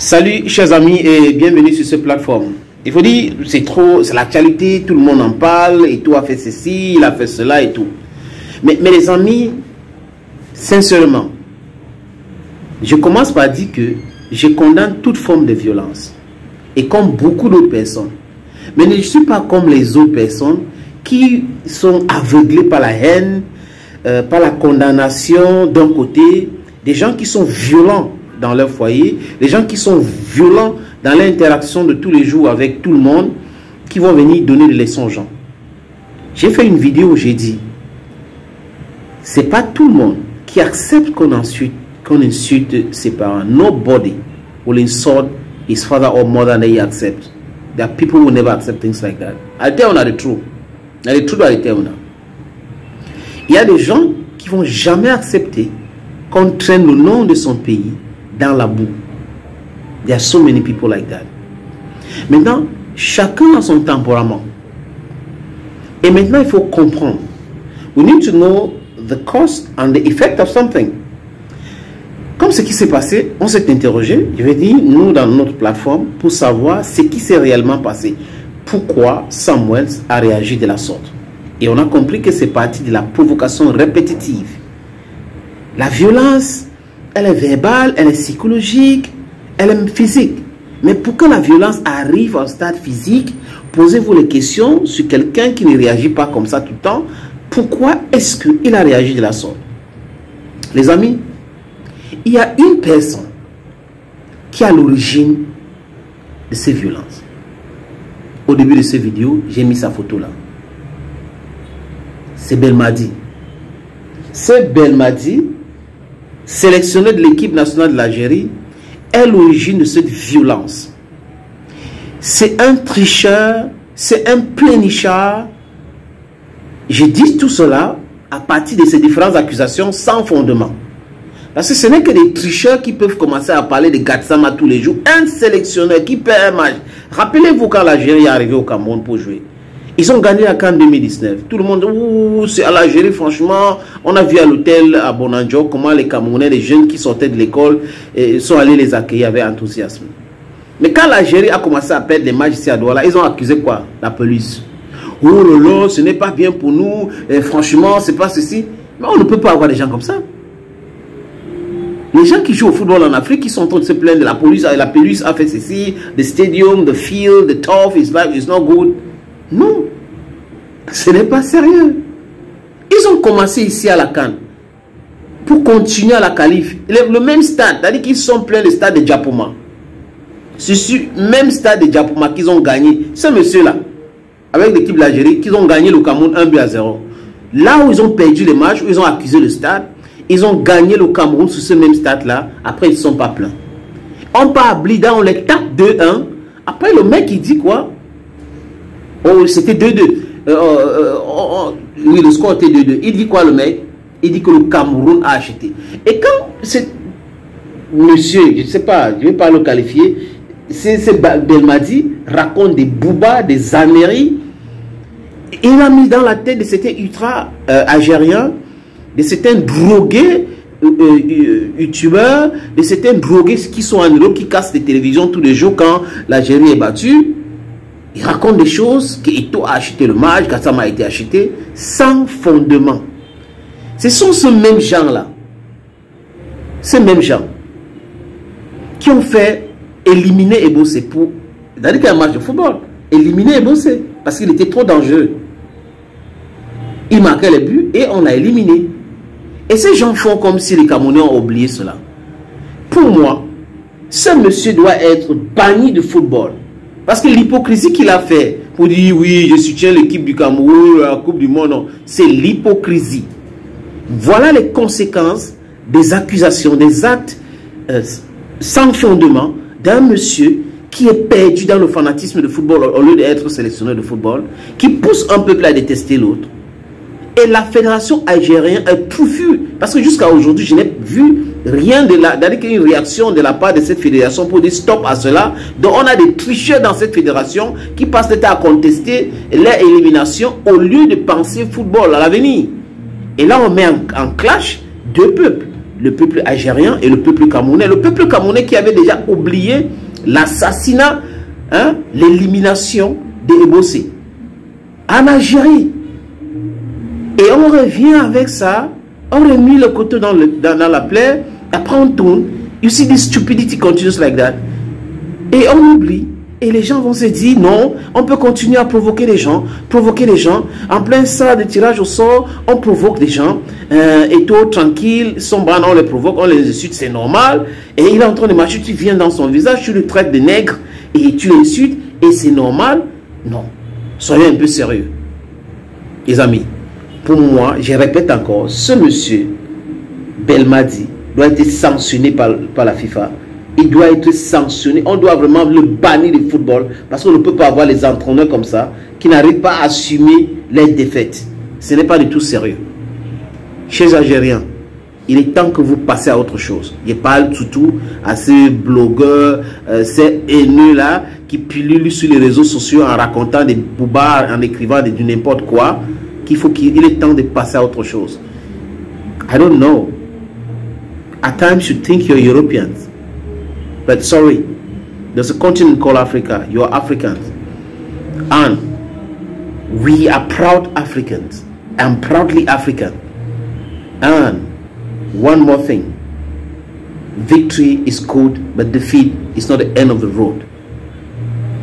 Salut chers amis et bienvenue sur cette plateforme. Il faut dire, c'est trop, c'est l'actualité, tout le monde en parle, et tout a fait ceci, il a fait cela et tout. Mais, les amis, sincèrement, je commence par dire que je condamne toute forme de violence. Et comme beaucoup d'autres personnes. Mais je ne suis pas comme les autres personnes qui sont aveuglées par la haine, euh, par la condamnation d'un côté, des gens qui sont violents dans leur foyer, des gens qui sont violents dans l'interaction de tous les jours avec tout le monde, qui vont venir donner des leçons aux gens. J'ai fait une vidéo où j'ai dit, c'est pas tout le monde qui accepte qu'on insulte, insulte ses parents. Nobody will insult his father or mother they accept. There are people who never accept things like that. I tell you the truth. The truth I tell you Il y a des gens qui vont jamais accepter qu'on traîne le nom de son pays dans la boue. There are so many people like that. Maintenant, chacun a son temperament. Et maintenant, il faut comprendre. We need to know the cause and the effect of something. Comme ce qui s'est passé, on s'est interrogé, je vais dire, nous, dans notre plateforme, pour savoir ce qui s'est réellement passé. Pourquoi Samuel a réagi de la sorte. Et on a compris que c'est parti de la provocation répétitive. La violence, elle est verbale, elle est psychologique, elle est physique. Mais pour que la violence arrive au stade physique, posez-vous les questions sur quelqu'un qui ne réagit pas comme ça tout le temps. Pourquoi est-ce qu'il a réagi de la sorte? Les amis, il y a une personne qui a l'origine de ces violences. Au début de cette vidéo, j'ai mis sa photo là. C'est Belmadi. C'est Belmadi, sélectionné de l'équipe nationale de l'Algérie, est l'origine de cette violence. C'est un tricheur, c'est un plénichard. Je dis tout cela à partir de ces différentes accusations sans fondement. Parce que ce n'est que des tricheurs qui peuvent commencer à parler de Gatsama tous les jours. Un sélectionneur qui perd un match. Rappelez-vous quand l'Algérie est arrivée au Cameroun pour jouer. Ils ont gagné la CAN 2019. Tout le monde, c'est à l'Algérie, franchement. On a vu à l'hôtel à Bonanjo comment les Camerounais, les jeunes qui sortaient de l'école, sont allés les accueillir avec enthousiasme. Mais quand l'Algérie a commencé à perdre les matchs ici à Douala, ils ont accusé quoi? La police. Oh là là, ce n'est pas bien pour nous. Et franchement, c'est pas ceci. Mais on ne peut pas avoir des gens comme ça. Les gens qui jouent au football en Afrique, qui sont en train de se plaindre de la police, la police a fait ceci, the stadium, the field, the turf, is like, it's not good. Non, ce n'est pas sérieux. Ils ont commencé ici à la Cannes pour continuer à la qualif. Le, même stade, c'est-à-dire qu'ils sont pleins de stade de Diapoma. C'est sur le même stade de Diapoma qu'ils ont gagné. Ce monsieur-là, avec l'équipe de l'Algérie, qu'ils ont gagné le Cameroun 1 but à 0. Là où ils ont perdu les matchs, où ils ont accusé le stade, ils ont gagné le Cameroun sur ce même stade-là. Après, ils ne sont pas pleins. On part à Blida, on les tape 2-1. Après, le mec, il dit quoi? Oh, c'était 2-2. Euh, euh, oui, le score était 2-2. Il dit quoi, le mec? Il dit que le Cameroun a acheté. Et quand ce monsieur, je ne sais pas, je ne vais pas le qualifier, c'est Belmadi raconte des boubas, des âneries. Il a mis dans la tête de certains ultra euh, algériens, de certains drogués, youtubeurs, de certains drogués qui sont en Europe, qui cassent les télévisions tous les jours quand l'Algérie est battue. Il raconte des choses que Ito a acheté le match, Kassama a été acheté, sans fondement. Ce sont ces mêmes gens-là, ces mêmes gens, qui ont fait éliminer Ebossé pour, dans un match de football, éliminer Ebossé, parce qu'il était trop dangereux. Il marquait les buts et on l'a éliminé. Et ces gens font comme si les Camerounais ont oublié cela. Pour moi, ce monsieur doit être banni de football. Parce que l'hypocrisie qu'il a fait pour dire oui, je soutiens l'équipe du Cameroun, la Coupe du Monde, c'est l'hypocrisie. Voilà les conséquences des accusations, des actes euh, sans fondement d'un monsieur qui est perdu dans le fanatisme de football au lieu d'être sélectionneur de football, qui pousse un peuple à détester l'autre. Et la fédération algérienne est touffue. Parce que jusqu'à aujourd'hui, je n'ai vu rien de la, une réaction de la part de cette fédération pour dire stop à cela. Donc on a des tricheurs dans cette fédération qui passent le temps à contester leur élimination au lieu de penser football à l'avenir. Et là on met en, clash deux peuples. le peuple algérien et le peuple camerounais. Le peuple camerounais qui avait déjà oublié l'assassinat, hein, l'élimination des Ebossé en Algérie. Et on revient avec ça, on remet le couteau dans, la plaie, on tourne. You see this stupidity continues like that. Et on oublie. Et les gens vont se dire, non, on peut continuer à provoquer les gens, provoquer les gens. En plein ça de tirage au sort, on provoque des gens. Euh, et tout, tranquille, son bras, on les provoque, on les insulte, c'est normal. Et il est en train de marcher, tu viens dans son visage, tu le traites de nègre, et tu l'insultes, et c'est normal. Non. Soyez un peu sérieux. Les amis, pour moi, je répète encore, ce monsieur, Belmadi, doit être sanctionné par, par la FIFA il doit être sanctionné. On doit vraiment le bannir du football parce qu'on ne peut pas avoir les entraîneurs comme ça qui n'arrivent pas à assumer les défaites. Ce n'est pas du tout sérieux. Chers Algériens, il est temps que vous passez à autre chose. Je parle surtout à ces blogueurs, euh, ces haineux-là qui pilulent sur les réseaux sociaux en racontant des boubards, en écrivant du n'importe quoi, qu'il faut qu'il est temps de passer à autre chose. I don't know. At times you think you're Europeans. But sorry, there's a continent called Africa. You are Africans. And we are proud Africans. I'm proudly African. And one more thing. Victory is good, but defeat is not the end of the road.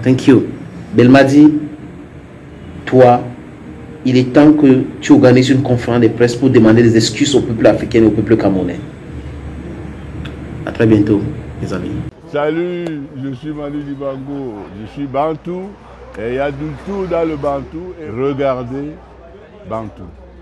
Thank you. Belmadi, toi, il est temps que tu organises une conférence de presse pour demander des excuses au peuple africain et au peuple camerounais. À très bientôt, mes amis. Salut, je suis Manu Dibango, je suis Bantou et il y a du tout dans le Bantou regardez Bantou.